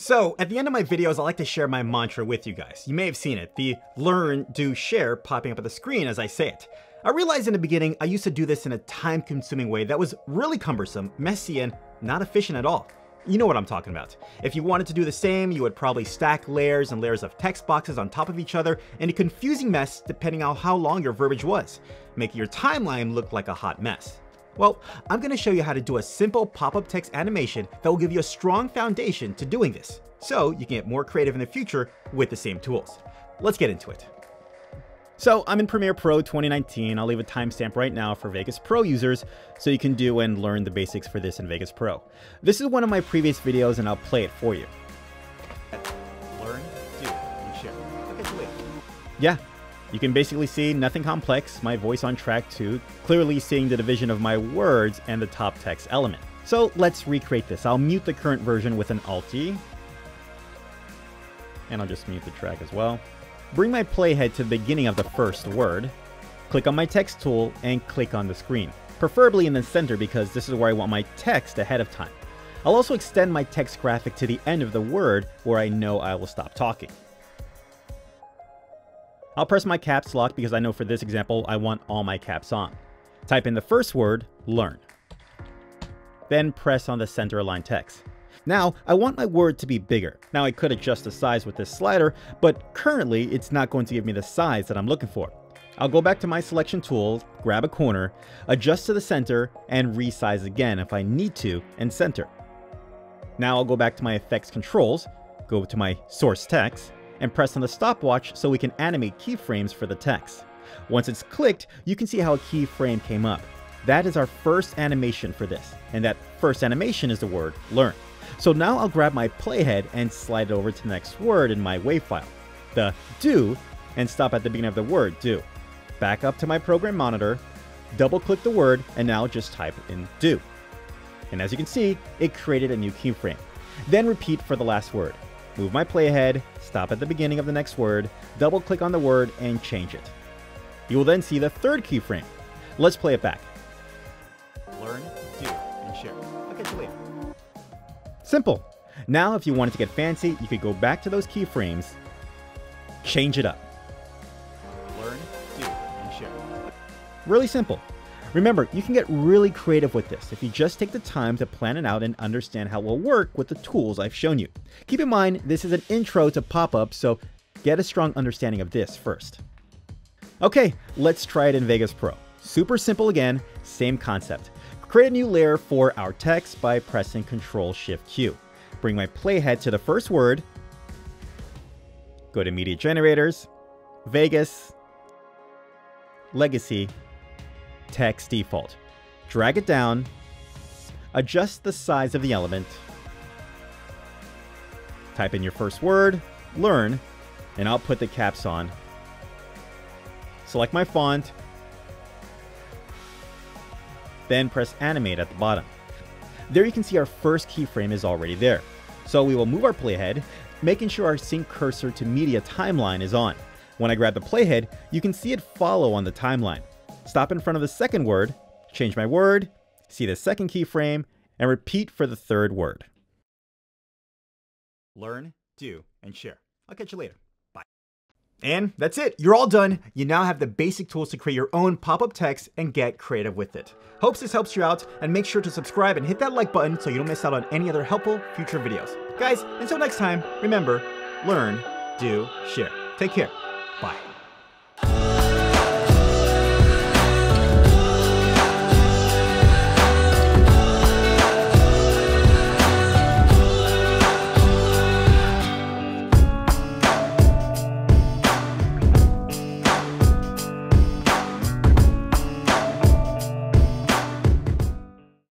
So, at the end of my videos, I like to share my mantra with you guys. You may have seen it, the learn, do, share popping up at the screen as I say it. I realized in the beginning I used to do this in a time consuming way that was really cumbersome, messy, and not efficient at all. You know what I'm talking about. If you wanted to do the same, you would probably stack layers and layers of text boxes on top of each other in a confusing mess depending on how long your verbiage was, making your timeline look like a hot mess. Well, I'm gonna show you how to do a simple pop-up text animation that will give you a strong foundation to doing this, so you can get more creative in the future with the same tools. Let's get into it. So I'm in Premiere Pro 2019. I'll leave a timestamp right now for Vegas Pro users so you can do and learn the basics for this in Vegas Pro. This is one of my previous videos and I'll play it for you. Learn, do, and share. Okay, Yeah, you can basically see nothing complex, my voice on track 2, clearly seeing the division of my words and the top text element. So let's recreate this. I'll mute the current version with an Alt-E. And I'll just mute the track as well. Bring my playhead to the beginning of the first word. Click on my text tool and click on the screen. Preferably in the center because this is where I want my text ahead of time. I'll also extend my text graphic to the end of the word where I know I will stop talking. I'll press my caps lock because I know for this example, I want all my caps on. Type in the first word, learn. Then press on the center align text. Now, I want my word to be bigger. Now, I could adjust the size with this slider, but currently it's not going to give me the size that I'm looking for. I'll go back to my selection tool, grab a corner, adjust to the center, and resize again if I need to, and center. Now I'll go back to my effects controls, go to my source text, and press on the stopwatch so we can animate keyframes for the text. Once it's clicked, you can see how a keyframe came up. That is our first animation for this, and that first animation is the word learn. So now I'll grab my playhead and slide it over to the next word in my WAV file, the do, and stop at the beginning of the word do. Back up to my program monitor, double click the word, and now just type in do. And as you can see, it created a new keyframe. Then repeat for the last word move my playhead, stop at the beginning of the next word, double click on the word, and change it. You will then see the third keyframe. Let's play it back. Learn, do, and share. I'll. Simple. Now, if you wanted to get fancy, you could go back to those keyframes, change it up. Learn, do, and share. Really simple. Remember, you can get really creative with this if you just take the time to plan it out and understand how it will work with the tools I've shown you. Keep in mind, this is an intro to pop-up, so get a strong understanding of this first. Okay, let's try it in Vegas Pro. Super simple again, same concept. Create a new layer for our text by pressing Ctrl Shift Q. Bring my playhead to the first word, go to Media Generators, Vegas, Legacy, text default. Drag it down, adjust the size of the element, type in your first word, learn, and I'll put the caps on. Select my font, then press animate at the bottom. There you can see our first keyframe is already there. So we will move our playhead, making sure our sync cursor to media timeline is on. When I grab the playhead, you can see it follow on the timeline stop in front of the second word, change my word, see the second keyframe, and repeat for the third word. Learn, do, and share. I'll catch you later. Bye. And that's it. You're all done. You now have the basic tools to create your own pop-up text and get creative with it. Hopes this helps you out, and make sure to subscribe and hit that like button so you don't miss out on any other helpful future videos. Guys, until next time, remember, learn, do, share. Take care. Bye.